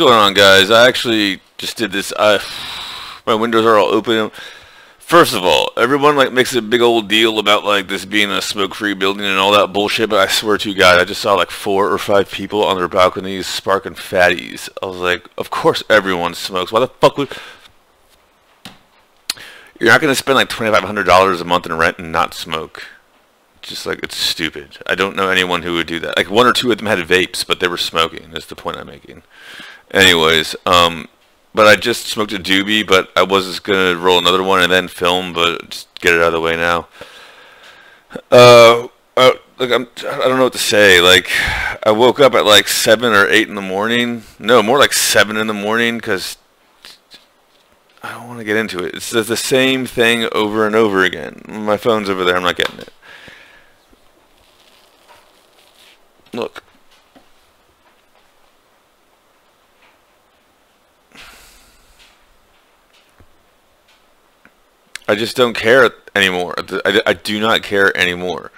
going on, guys? I actually just did this. I, my windows are all open. First of all, everyone like makes a big old deal about like this being a smoke-free building and all that bullshit. But I swear to God, I just saw like four or five people on their balconies sparking fatties. I was like, of course everyone smokes. Why the fuck would? You're not gonna spend like twenty-five hundred dollars a month in rent and not smoke. Just like it's stupid. I don't know anyone who would do that. Like one or two of them had vapes, but they were smoking. That's the point I'm making. Anyways, um, but I just smoked a doobie, but I was just gonna roll another one and then film, but just get it out of the way now. Uh, uh like I'm, I don't know what to say. Like, I woke up at like seven or eight in the morning. No, more like seven in the morning because I don't want to get into it. It's the same thing over and over again. My phone's over there. I'm not getting it. Look. I just don't care anymore. I, I do not care anymore.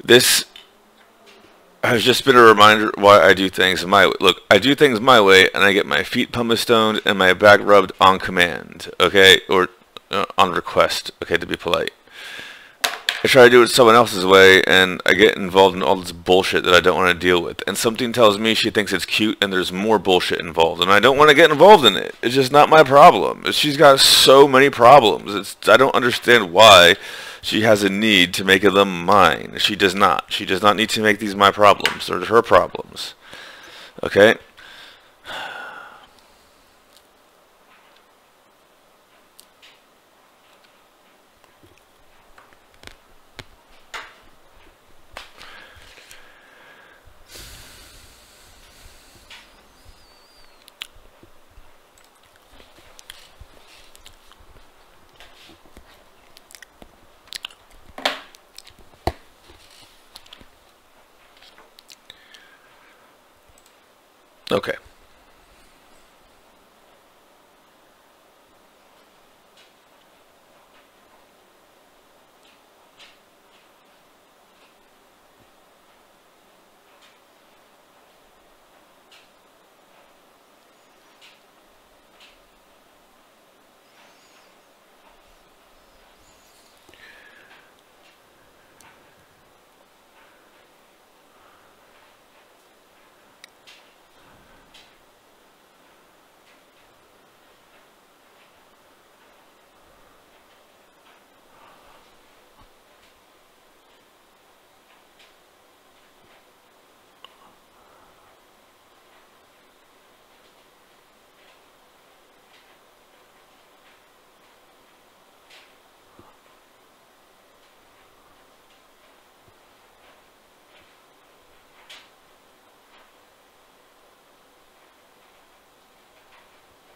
This has just been a reminder why I do things my way. Look, I do things my way, and I get my feet pumice stoned and my back rubbed on command, okay, or uh, on request, okay, to be polite. I try to do it someone else's way, and I get involved in all this bullshit that I don't want to deal with. And something tells me she thinks it's cute, and there's more bullshit involved, and I don't want to get involved in it. It's just not my problem. She's got so many problems. It's I don't understand why she has a need to make them mine. She does not. She does not need to make these my problems or her problems. Okay.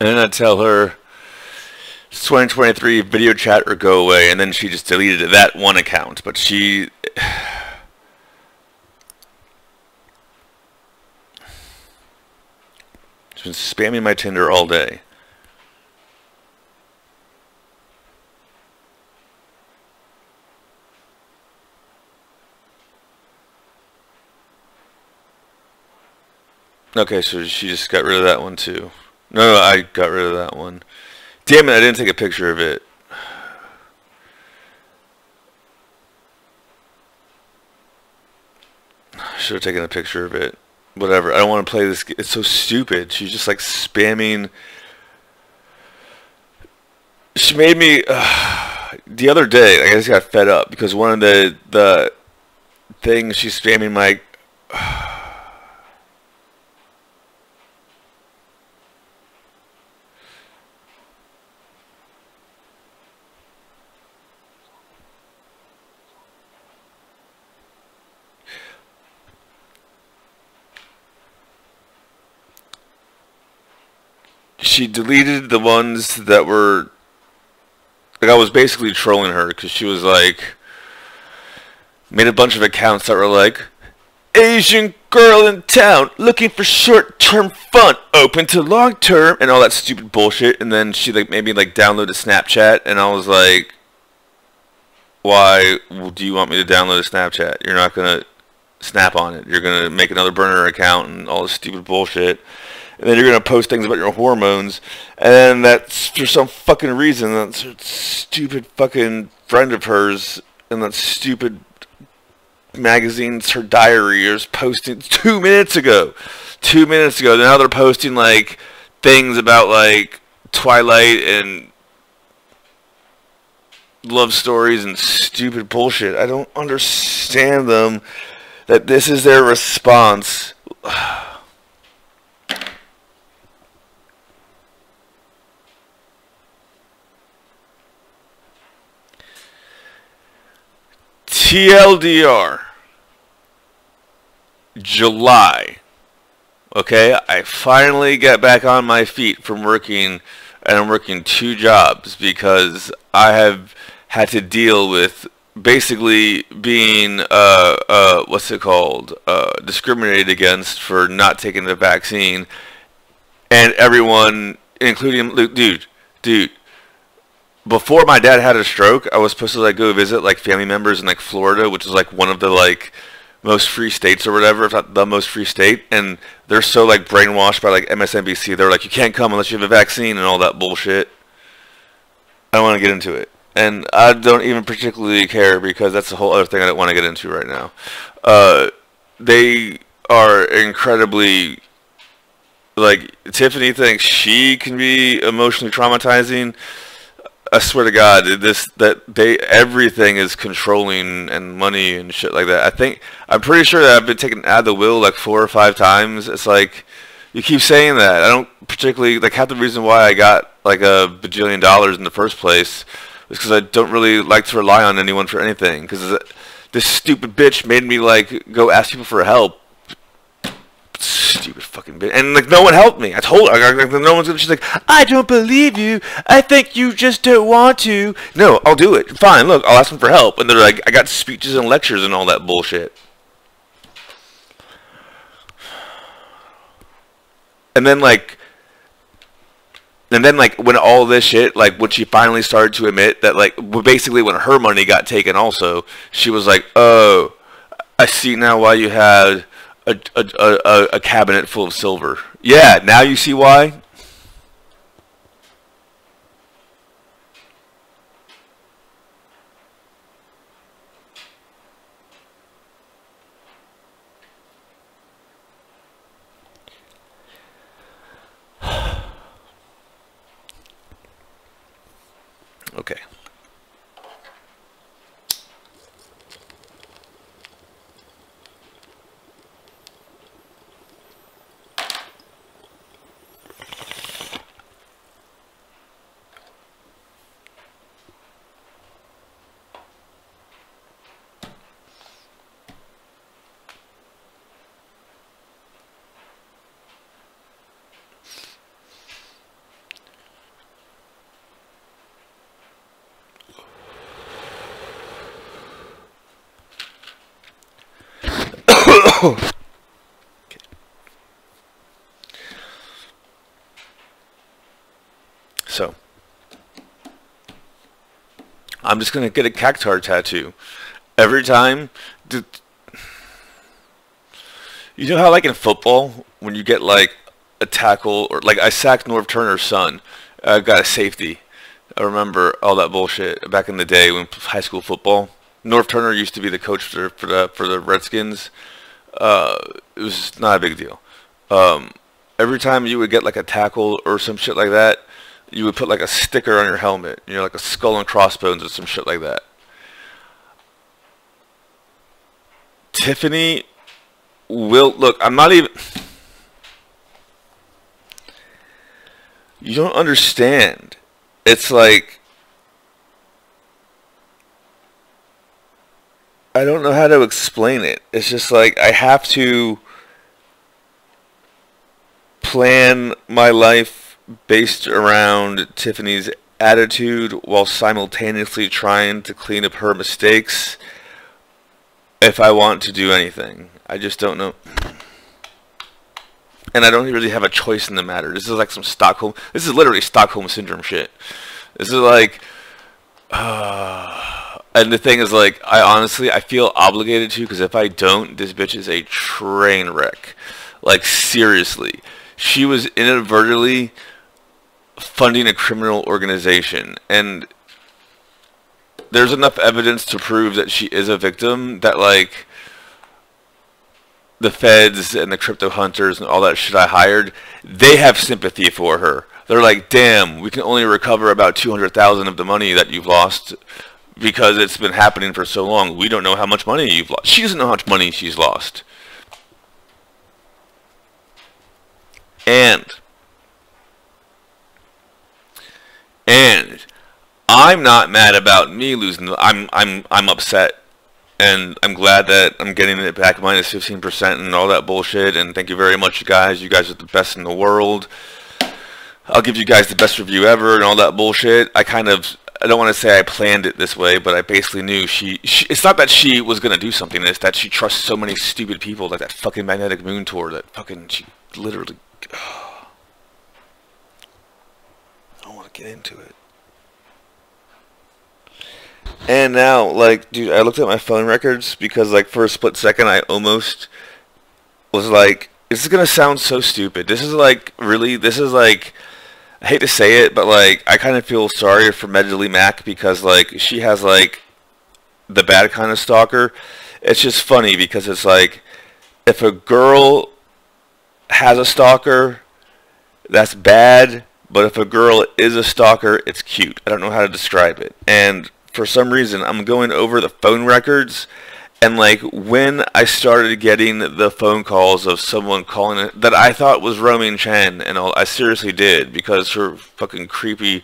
And then I tell her, 2023 video chat or go away. And then she just deleted that one account. But she... She's been spamming my Tinder all day. Okay, so she just got rid of that one too. No, no, I got rid of that one. Damn it, I didn't take a picture of it. Should have taken a picture of it. Whatever. I don't want to play this. It's so stupid. She's just like spamming. She made me. Uh, the other day, I just got fed up because one of the the things she's spamming my. Uh, she deleted the ones that were like I was basically trolling her because she was like made a bunch of accounts that were like Asian girl in town looking for short-term fun, open to long-term, and all that stupid bullshit. And then she like made me like download a Snapchat, and I was like, "Why do you want me to download a Snapchat? You're not gonna snap on it. You're gonna make another burner account and all this stupid bullshit." And then you're gonna post things about your hormones, and that's for some fucking reason that stupid fucking friend of hers and that stupid magazine's her diary is posting two minutes ago, two minutes ago. Now they're posting like things about like Twilight and love stories and stupid bullshit. I don't understand them. That this is their response. TLDR. July. Okay, I finally get back on my feet from working, and I'm working two jobs because I have had to deal with basically being uh, uh, what's it called uh, discriminated against for not taking the vaccine, and everyone, including dude, dude. Before my dad had a stroke, I was supposed to like go visit like family members in like Florida, which is like one of the like most free states or whatever, if not the most free state, and they're so like brainwashed by like MSNBC. They're like, you can't come unless you have a vaccine and all that bullshit. I don't want to get into it, and I don't even particularly care because that's a whole other thing I don't want to get into right now. Uh, they are incredibly like Tiffany thinks she can be emotionally traumatizing. I swear to God, this that they everything is controlling and money and shit like that. I think I'm pretty sure that I've been taken out of the will like four or five times. It's like you keep saying that. I don't particularly like half the reason why I got like a bajillion dollars in the first place is because I don't really like to rely on anyone for anything. Because this stupid bitch made me like go ask people for help stupid fucking bitch. And like no one helped me. I told her, like, no one's gonna. She's like, I don't believe you. I think you just don't want to. No, I'll do it. Fine. Look, I'll ask them for help. And they're like, I got speeches and lectures and all that bullshit. And then like. And then, like, when all this shit, like, when she finally started to admit that, like, basically when her money got taken also, she was like, oh, I see now why you had a, a, a, a cabinet full of silver. Yeah, now you see why? okay. Okay. So, I'm just going to get a cactuar tattoo. Every time, you know how like in football, when you get like a tackle, or like I sacked Norv Turner's son, I got a safety. I remember all that bullshit back in the day when high school football. Norv Turner used to be the coach for the for the Redskins uh, it was not a big deal. Um, every time you would get like a tackle or some shit like that, you would put like a sticker on your helmet, you know, like a skull and crossbones or some shit like that. Tiffany will look. I'm not even. You don't understand. It's like I don't know how to explain it. It's just like I have to plan my life based around Tiffany's attitude while simultaneously trying to clean up her mistakes if I want to do anything. I just don't know. And I don't really have a choice in the matter. This is like some Stockholm. This is literally Stockholm syndrome shit. This is like. Uh, and the thing is, like, I honestly, I feel obligated to, because if I don't, this bitch is a train wreck. Like, seriously. she was inadvertently funding a criminal organization and there's enough evidence to prove that she is a victim that like the feds and the crypto hunters and all that shit I hired, they have sympathy for her. They're like, damn, we can only recover about 200,000 of the money that you've lost because it's been happening for so long. We don't know how much money you've lost. She doesn't know how much money she's lost. And and I'm not mad about me losing. I'm I'm I'm upset, and I'm glad that I'm getting it back minus 15% and all that bullshit. And thank you very much, you guys. You guys are the best in the world. I'll give you guys the best review ever and all that bullshit. I kind of I don't want to say I planned it this way, but I basically knew she, she it's not that she was going to do something, it's that she trusts so many stupid people, like that fucking Magnetic Moon tour, that fucking, she literally, oh, I don't want to get into it. And now, like, dude, I looked at my phone records because, like, for a split second, I almost was like, this is going to sound so stupid. This is, like, really, this is, like, I hate to say it, but like I kind of feel sorry for Medley Mac because like she has like the bad kind of stalker. It's just funny because it's like if a girl has a stalker, that's bad. But if a girl is a stalker, it's cute. I don't know how to describe it. And for some reason, I'm going over the phone records and like when I started getting the phone calls of someone calling it that I thought was Romaine Chen, and all, I seriously did because her fucking creepy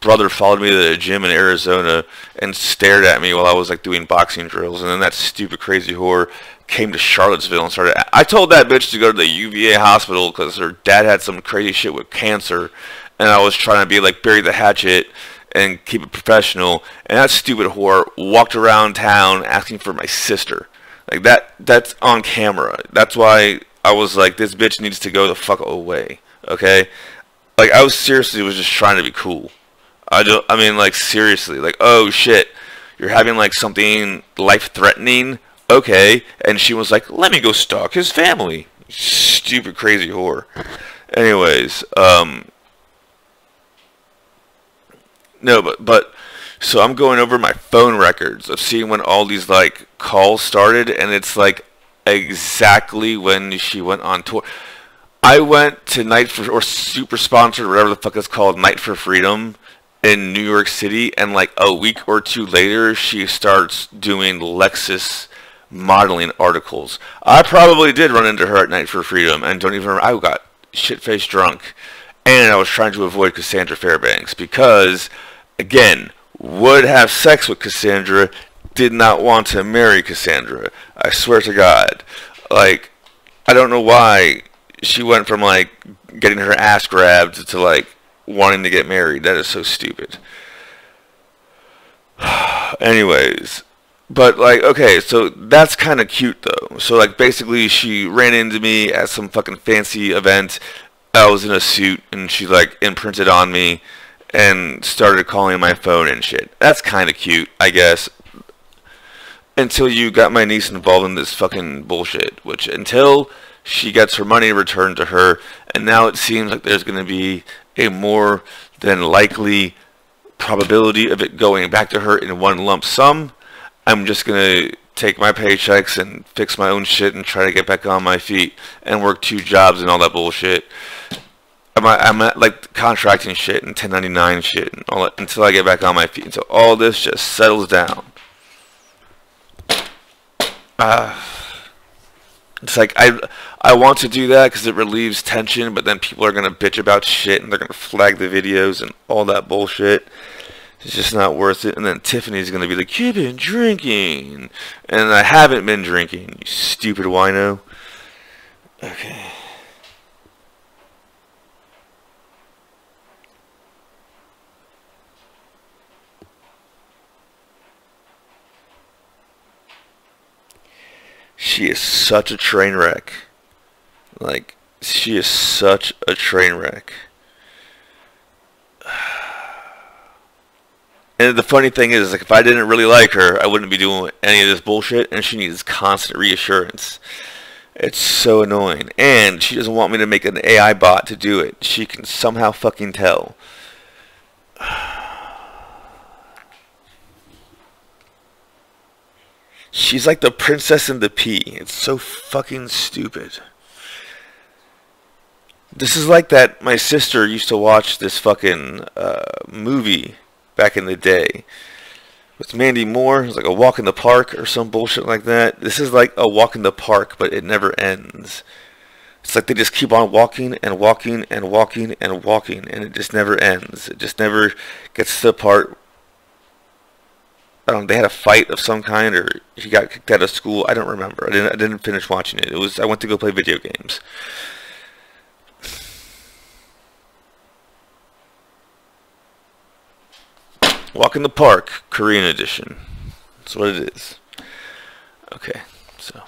brother followed me to the gym in Arizona and stared at me while I was like doing boxing drills, and then that stupid crazy whore came to Charlottesville and started. I told that bitch to go to the UVA hospital because her dad had some crazy shit with cancer, and I was trying to be like bury the hatchet and keep it professional. And that stupid whore walked around town asking for my sister. Like that that's on camera. That's why I was like, this bitch needs to go the fuck away. Okay? Like I was seriously was just trying to be cool. I don't I mean like seriously, like, oh shit, you're having like something life threatening? Okay. And she was like, Let me go stalk his family. Stupid crazy whore. Anyways, um no, but but so I'm going over my phone records of seeing when all these like calls started, and it's like exactly when she went on tour. I went to Night for or super sponsored, whatever the fuck it's called, Night for Freedom in New York City, and like a week or two later, she starts doing Lexus modeling articles. I probably did run into her at Night for Freedom, and don't even remember. I got shit faced drunk, and I was trying to avoid Cassandra Fairbanks because again, would have sex with Cassandra, did not want to marry Cassandra. I swear to God. Like, I don't know why she went from like getting her ass grabbed to like wanting to get married. That is so stupid. Anyways, but like okay, so that's kind of cute though. So like basically she ran into me at some fucking fancy event. I was in a suit and she like imprinted on me and started calling my phone and shit. That's kind of cute, I guess. Until you got my niece involved in this fucking bullshit, which until she gets her money returned to her, and now it seems like there's going to be a more than likely probability of it going back to her in one lump sum. I'm just going to take my paychecks and fix my own shit and try to get back on my feet and work two jobs and all that bullshit. I'm I'm at like contracting shit and 1099 shit and all that until I get back on my feet. Until all this just settles down. Uh, it's like I I want to do that because it relieves tension, but then people are gonna bitch about shit and they're gonna flag the videos and all that bullshit. It's just not worth it. And then Tiffany's gonna be like, "You've been drinking," and I haven't been drinking. You stupid wino. Okay. She is such a train wreck. Like, she is such a train wreck. And the funny thing is, like, if I didn't really like her, I wouldn't be doing any of this bullshit, and she needs constant reassurance. It's so annoying. And she doesn't want me to make an AI bot to do it. She can somehow fucking tell. She's like the princess in the pea. It's so fucking stupid. This is like that my sister used to watch this fucking uh, movie back in the day with Mandy Moore. It's like a walk in the park or some bullshit like that. This is like a walk in the park, but it never ends. It's like they just keep on walking and walking and walking and walking, and it just never ends. It just never gets to the part. I they had a fight of some kind, or he got kicked out of school. I don't remember. I didn't. I didn't finish watching it. It was. I went to go play video games. Walk in the Park, Korean edition. That's what it is. Okay, so.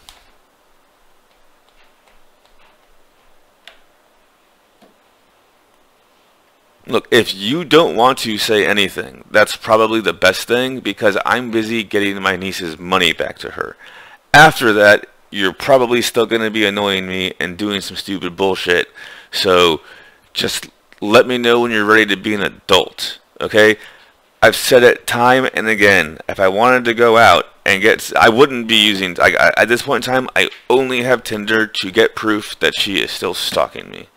Look, if you don't want to say anything, that's probably the best thing because I'm busy getting my niece's money back to her. After that, you're probably still going to be annoying me and doing some stupid bullshit. So just let me know when you're ready to be an adult, okay? I've said it time and again. If I wanted to go out and get, I wouldn't be using. I, I, at this point in time, I only have Tinder to get proof that she is still stalking me.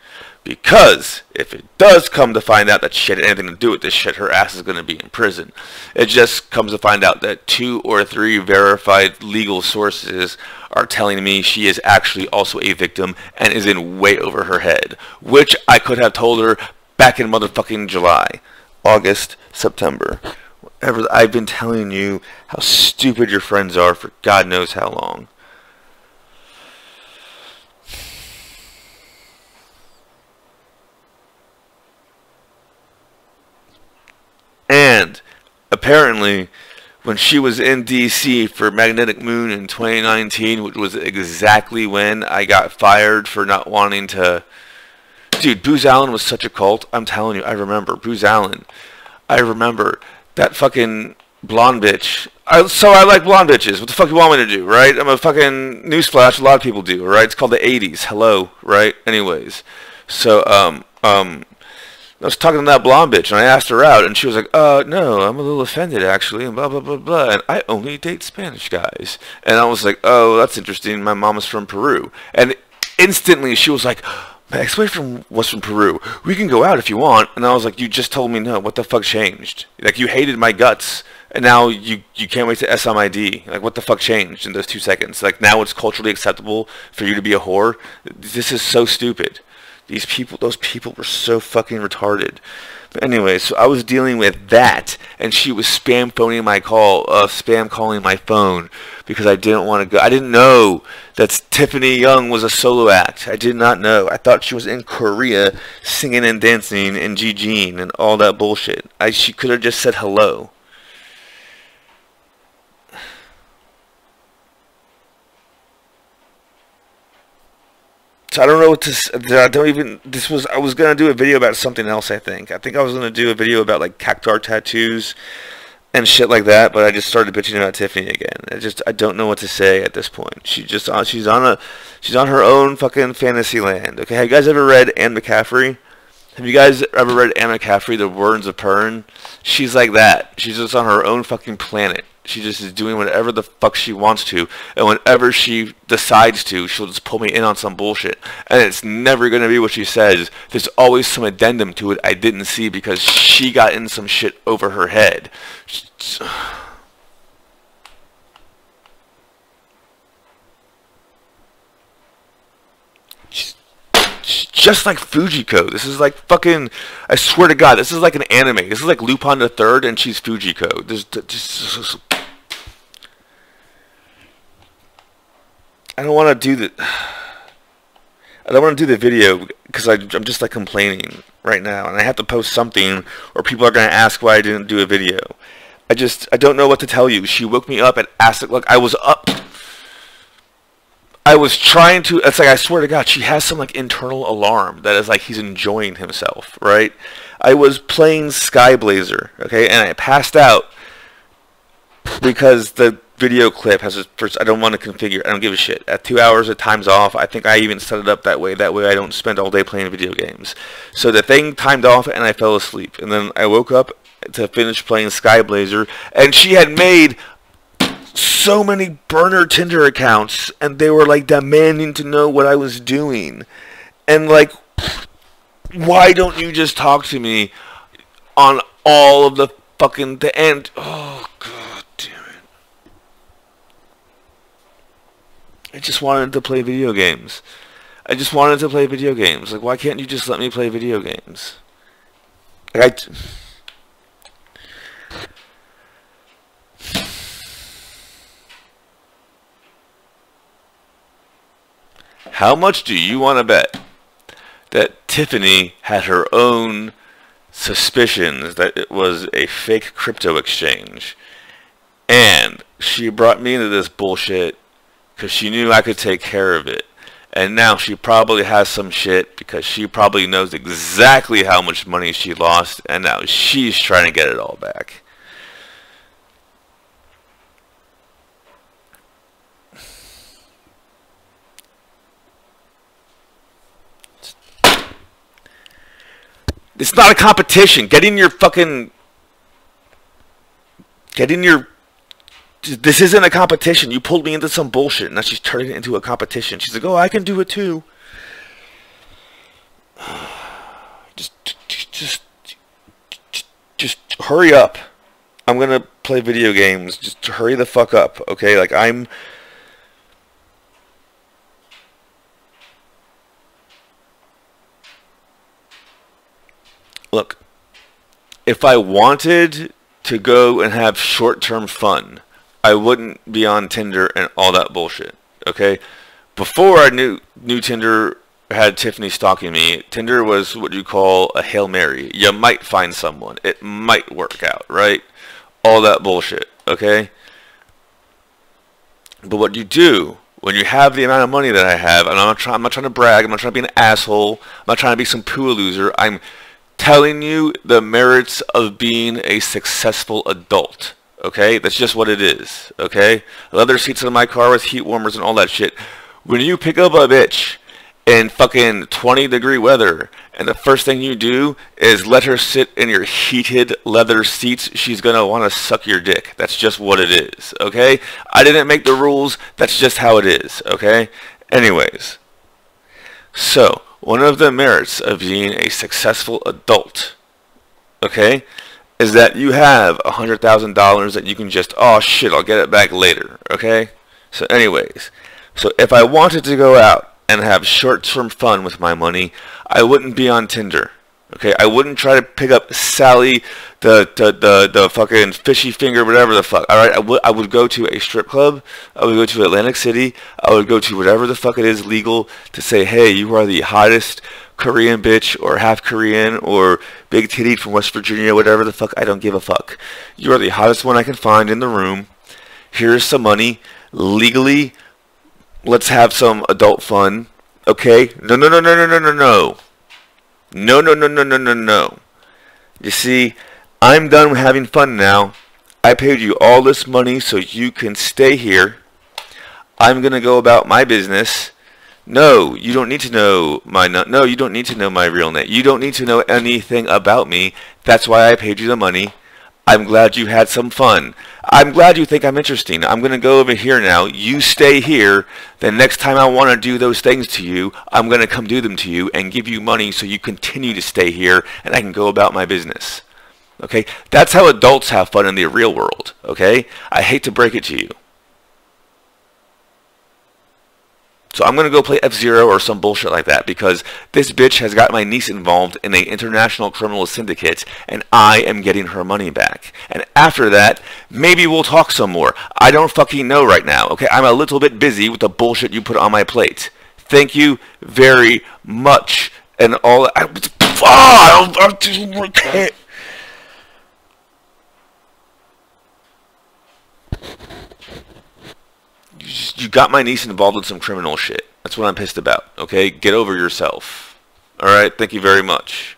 Because if it does come to find out that she had anything to do with this shit, her ass is going to be in prison. It just comes to find out that two or three verified legal sources are telling me she is actually also a victim and is in way over her head, which I could have told her back in motherfucking July. August, September. Whatever I've been telling you how stupid your friends are for God knows how long. And apparently, when she was in DC for Magnetic Moon in 2019, which was exactly when I got fired for not wanting to Dude, Booz Allen was such a cult. I'm telling you, I remember Booz Allen. I remember that fucking blonde bitch. I, so I like blonde bitches. What the fuck you want me to do, right? I'm a fucking newsflash. A lot of people do, right? It's called the 80s. Hello, right? Anyways, so um um, I was talking to that blonde bitch, and I asked her out, and she was like, "Uh, no, I'm a little offended actually," and blah blah blah blah. And I only date Spanish guys, and I was like, "Oh, that's interesting. My mom is from Peru," and instantly she was like my ex-boyfriend was from Peru. We can go out if you want. And I was like, you just told me no. What the fuck changed? Like, you hated my guts, and now you, you can't wait to SMID. Like, what the fuck changed in those two seconds? Like, now it's culturally acceptable for you to be a whore? This is so stupid. These people, those people were so fucking retarded. But anyway, so I was dealing with that, and she was spam phoning my call, uh, spam calling my phone because I didn't want to go. I didn't know that Tiffany Young was a solo act. I did not know. I thought she was in Korea singing and dancing in Jean and all that bullshit. I she could have just said hello. So I don't know what to. I don't even. This was. I was gonna do a video about something else. I think. I think I was gonna do a video about like cactuar tattoos and shit like that. But I just started bitching about Tiffany again. I just. I don't know what to say at this point. She just. Uh, she's on a. She's on her own fucking fantasy land. Okay. Have you guys ever read Anne McCaffrey? Have you guys ever read Anne McCaffrey, The Words of Pern? She's like that. She's just on her own fucking planet. She just is doing whatever the fuck she wants to, and whenever she decides to, she'll just pull me in on some bullshit. And it's never gonna be what she says. There's always some addendum to it I didn't see because she got in some shit over her head. just like Fujiko. This is like fucking. I swear to God, this is like an anime. This is like Lupin the Third, and she's Fujiko. This just. I don't want to do the. I don't want to do the video because I'm just like complaining right now, and I have to post something, or people are gonna ask why I didn't do a video. I just I don't know what to tell you. She woke me up and asked. Look, I was up I was trying to. It's like I swear to God, she has some like internal alarm that is like he's enjoying himself, right? I was playing Skyblazer, okay, and I passed out because the video clip has a first I don't want to configure I don't give a shit. At two hours it times off. I think I even set it up that way. That way I don't spend all day playing video games. So the thing timed off and I fell asleep. And then I woke up to finish playing Skyblazer and she had made so many burner Tinder accounts and they were like demanding to know what I was doing. And like why don't you just talk to me on all of the fucking the end oh god damn it. I just wanted to play video games. I just wanted to play video games. Like why can't you just let me play video games? Like How much do you want to bet that Tiffany had her own suspicions that it was a fake crypto exchange? And she brought me into this bullshit because she knew I could take care of it. And now she probably has some shit because she probably knows exactly how much money she lost and now she's trying to get it all back. It's not a competition. Get in your fucking. Get in your. This isn't a competition. You pulled me into some bullshit. Now she's turning it into a competition. She's like, oh, I can do it too. Just, just, just, just hurry up. I'm gonna play video games. Just hurry the fuck up, okay? Like I'm. Look, if I wanted to go and have short-term fun, I wouldn't be on Tinder and all that bullshit. Okay, before I knew knew Tinder had Tiffany stalking me, Tinder was what you call a hail mary. You might find someone. It might work out, right? All that bullshit. Okay. But what you do when you have the amount of money that I have, and I'm not, try, I'm not trying to brag, I'm not trying to be an asshole, I'm not trying to be some poo loser. I'm telling you the merits of being a successful adult. Okay? That's just what it is. Okay? Leather seats in my car with heat warmers and all that shit. When you pick up a bitch in fucking 20 degree weather and the first thing you do is let her sit in your heated leather seats, she's gonna want to suck your dick. That's just what it is. Okay? I didn't make the rules. That's just how it is. Okay? Anyways. So, one of the merits of being a successful adult, okay, is that you have a hundred thousand dollars that you can just oh shit I'll get it back later, okay? So anyways, so if I wanted to go out and have short-term fun with my money, I wouldn't be on Tinder. Okay, I wouldn't try to pick up Sally, the the the, the fucking fishy finger, whatever the fuck. All right, I would I would go to a strip club. I would go to Atlantic City. I would go to whatever the fuck it is legal to say, hey, you are the hottest Korean bitch or half Korean or big titty from West Virginia, whatever the fuck. I don't give a fuck. You are the hottest one I can find in the room. Here's some money legally. Let's have some adult fun. Okay? No, no, no, no, no, no, no, no. No, no, no, no, no, no, no. You see, I'm done having fun now. I paid you all this money so you can stay here. I'm going to go about my business. No, you don't need to know my no, you don't need to know my real name. You don't need to know anything about me. That's why I paid you the money. I'm glad you had some fun. I'm glad you think I'm interesting. I'm going to go over here now. You stay here. Then next time I want to do those things to you, I'm going to come do them to you and give you money so you continue to stay here and I can go about my business. Okay? That's how adults have fun in the real world. Okay? I hate to break it to you. So I'm going to go play F-Zero or some bullshit like that because this bitch has got my niece involved in an international criminal syndicate and I am getting her money back. And after that, maybe we'll talk some more. I don't fucking know right now, okay? I'm a little bit busy with the bullshit you put on my plate. Thank you very much. And all... I, oh, I, I, you, just, you got my niece involved in some criminal shit. That's what I'm pissed about. Okay, get over yourself. All right, thank you very much.